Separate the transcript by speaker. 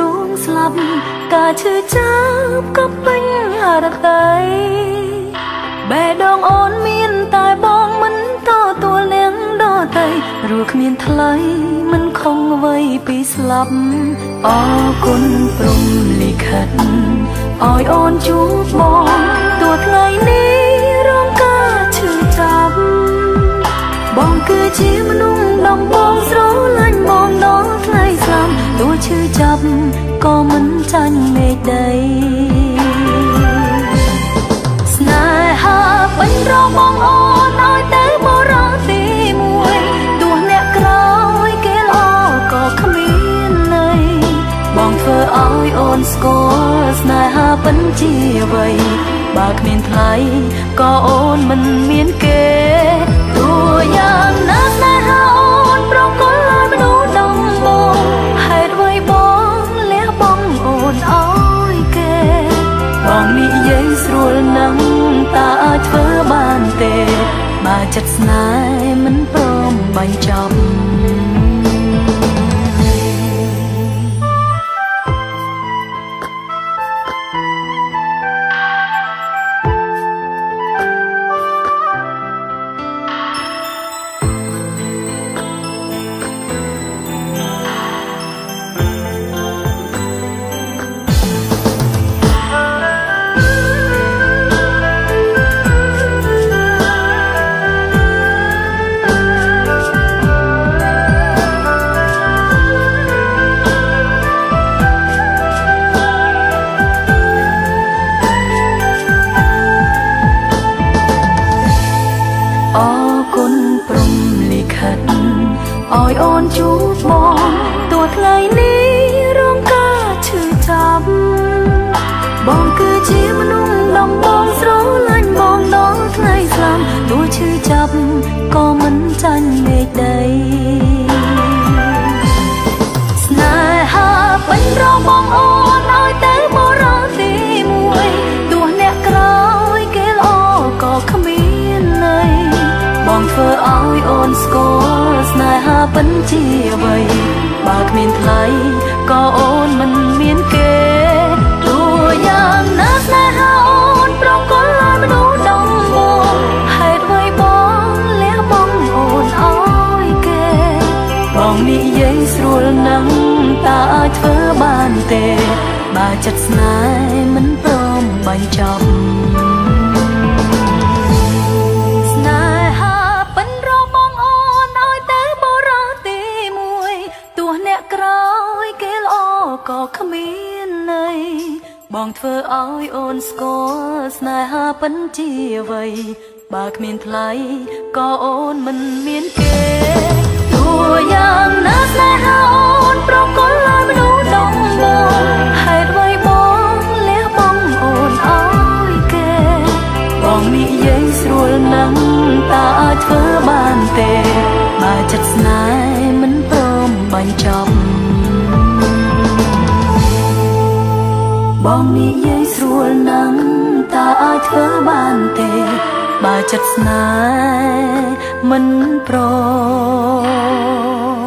Speaker 1: នឹងបាយទ្រូងស្លាប់ការឈឺចាប់ក៏ពេញអរតីបេះដូងអូនមានតែបងមិនតទួលនាងដតីរួគ្មានថ្លៃមិនខំអ្វីពីស្លាប់អរគុណព្រំលិខិតឲ្យអូនជួបបងទោះថ្ងៃ ក៏មិនចាញ់មេឃដីស្នេហាបាញ់របងអូនឲ្យទៅបរោទីមួយទោះអ្នកក្រោយគេល្អក៏គ្មានន័យបងធ្វើឲ្យអូនស្គាល់ស្នេហាពិនជាអ្វីបើគ្មានថ្លៃក៏អូនមិនមានគេទោះយ៉ាងណាស្នេហា ចិត្តស្នេហ៍មិនព្រមបាញ់ចាប់ ឲ្យអូនជួបបងទោះថ្ងៃនេះរងការឈឺចាប់បងគឺជាមនុស្សដំបងស្រឡាញ់បងដល់ថ្ងៃស្លាប់ទោះឈឺចាប់ ពិនជាអ្វីបើគ្មានថ្លៃក៏អូនមិនមានគេទោះយ៉ាងណាស្នេហាអូនប្រកល់ឲ្យមនុស្សដំបងហេតុអ្វីបងលះបង់អូនឲ្យគេបងនិយាយស្រួលណាស់តើអាចធ្វើបានទេបើចិត្តស្នេហ៍មិនព្រមបាញ់ចាប់ ក៏គ្មានន័យបងធ្វើឲ្យអូនស្គាល់ស្នេហាប៉ិនជាអ្វីបើគ្មានថ្លៃក៏អូនមិនមានគេទោះយ៉ាងណាស្នេហាអូនប្រកល់ និយាយស្រួលណាស់តើអាចធ្វើបានទេ បើចិត្តស្នេហ៍មិនព្រម